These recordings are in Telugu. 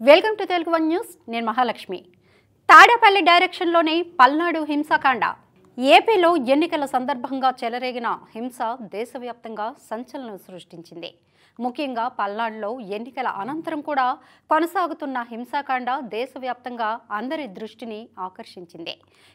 Welcome to Telugu one news. నేను మహాలక్ష్మి. తాడేపల్లి డైరెక్షన్లోని పల్నాడు హింసాకాండ ఏపీలో ఎన్నికల సందర్భంగా చెలరేగిన హింస దేశవ్యాప్తంగా సంచలనం సృష్టించింది. ముఖ్యంగా పల్నాడులో ఎన్నికల అనంతరం కూడా కొనసాగుతున్న హింసాకాండ దేశవ్యాప్తంగా అందరి దృష్టిని ఆకర్షించింది.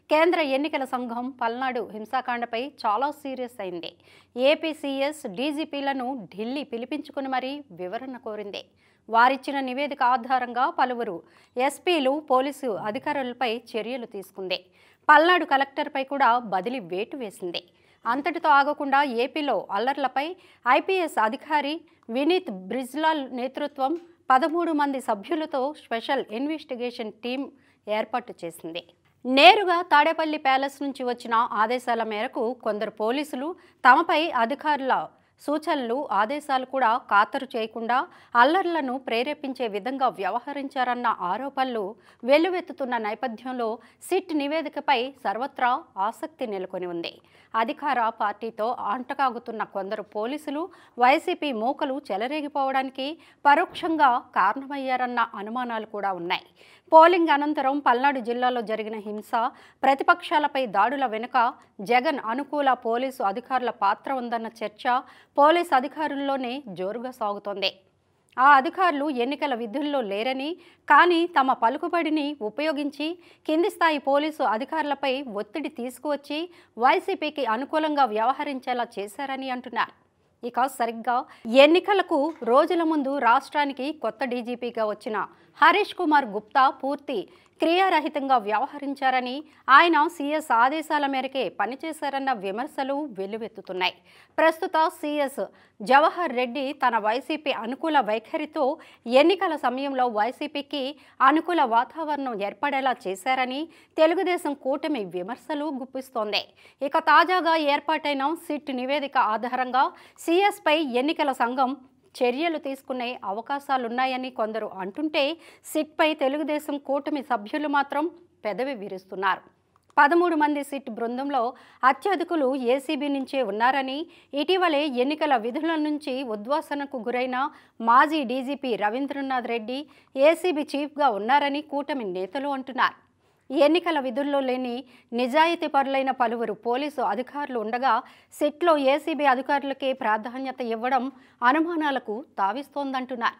కేంద్ర ఎన్నికల సంఘం పల్నాడు హింసాకాండపై చాలా సీరియస్ అయింది. ఏపీసీఎస్ డీజీపీలను ఢిల్లీ పిలిపించుకుని మరీ వివరణ కోరింది. వారిచ్చిన నివేదిక ఆధారంగా పలువురు ఎస్పీలు పోలీసు అధికారులపై చర్యలు తీసుకుంది. పల్నాడు కలెక్టర్పై కూడా బదిలీ వేటు వేసింది. అంతటితో ఆగకుండా ఏపీలో అల్లర్లపై ఐపీఎస్ అధికారి వినీత్ బ్రిజ్లాల్ నేతృత్వం పదమూడు మంది సభ్యులతో స్పెషల్ ఇన్వెస్టిగేషన్ టీం ఏర్పాటు చేసింది. నేరుగా తాడేపల్లి ప్యాలెస్ నుంచి వచ్చిన ఆదేశాల మేరకు కొందరు పోలీసులు తమపై అధికారుల సూచనలు ఆదేశాలు కూడా ఖాతరు చేయకుండా అల్లర్లను ప్రేరేపించే విధంగా వ్యవహరించారన్న ఆరోపణలు వెల్లువెత్తుతున్న నేపథ్యంలో సిట్ నివేదికపై సర్వత్రా ఆసక్తి నెలకొని ఉంది. అధికార పార్టీతో అంటకాగుతున్న కొందరు పోలీసులు వైసీపీ మూకలు చెలరేగిపోవడానికి పరోక్షంగా కారణమయ్యారన్న అనుమానాలు కూడా ఉన్నాయి. పోలింగ్ అనంతరం పల్నాడు జిల్లాలో జరిగిన హింస ప్రతిపక్షాలపై దాడుల వెనుక జగన్ అనుకూల పోలీసు అధికారుల పాత్ర ఉందన్న చర్చ పోలీస్ అధికారుల్లోనే జోరుగా సాగుతోంది. ఆ అధికారులు ఎన్నికల విధుల్లో లేరని కానీ తమ పలుకుబడిని ఉపయోగించి కింది స్థాయి పోలీసు అధికారులపై ఒత్తిడి తీసుకువచ్చి వైసీపీకి అనుకూలంగా వ్యవహరించేలా చేశారని అంటున్నారు. ఇక సరిగ్గా ఎన్నికలకు రోజుల ముందు రాష్ట్రానికి కొత్త డీజీపీగా వచ్చిన హరీష్ కుమార్ గుప్తా పూర్తి క్రియారహితంగా వ్యవహరించారని ఆయన సీఎస్ ఆదేశాల మేరకే పనిచేశారన్న విమర్శలు వెల్లువెత్తుతున్నాయి. ప్రస్తుత సీఎస్ జవహర్ రెడ్డి తన వైసీపీ అనుకూల వైఖరితో ఎన్నికల సమయంలో వైసీపీకి అనుకూల వాతావరణం ఏర్పడేలా చేశారని తెలుగుదేశం కూటమి విమర్శలు గుప్పిస్తోంది. ఇక తాజాగా ఏర్పాటైన సిట్ నివేదిక ఆధారంగా సీఎస్పై ఎన్నికల సంఘం చర్యలు తీసుకునే అవకాశాలున్నాయని కొందరు అంటుంటే సిట్పై తెలుగుదేశం కూటమి సభ్యులు మాత్రం పెదవి విరుస్తున్నారు. పదమూడు మంది సిట్ బృందంలో అత్యధికులు ఏసీబీ నుంచే ఉన్నారని ఇటీవలే ఎన్నికల విధుల నుంచి ఉద్వాసనకు గురైన మాజీ డీజీపీ రవీంద్రనాథ్ రెడ్డి ఏసీబీ చీఫ్గా ఉన్నారని కూటమి నేతలు అంటున్నారు. ఎన్నికల విధుల్లో లేని నిజాయితీ పరులైన పలువురు పోలీసు అధికారులు ఉండగా సెట్లో ఏసీబీ అధికారులకే ప్రాధాన్యత ఇవ్వడం అనుమానాలకు తావిస్తోందంటున్నారు.